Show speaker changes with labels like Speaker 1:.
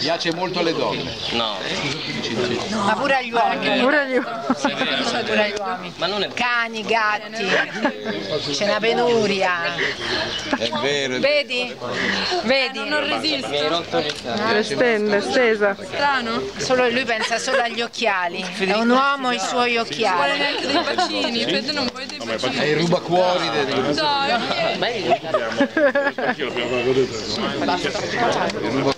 Speaker 1: Piace molto alle donne.
Speaker 2: No.
Speaker 3: Ma pure agli uomini.
Speaker 4: Pure
Speaker 3: agli uomini.
Speaker 2: Ma non è.
Speaker 3: Cani, gatti. C'è una penuria.
Speaker 1: È vero.
Speaker 3: Vedi? Vedi?
Speaker 2: Eh, non resisto.
Speaker 4: Ah, Stende, stesa. Strano.
Speaker 3: Solo, lui pensa solo agli occhiali. È un uomo i suoi occhiali.
Speaker 5: Non vuole neanche dei bacini. Non vuoi dei bacini. È
Speaker 1: il rubacuori.
Speaker 2: No, è vero. Basta.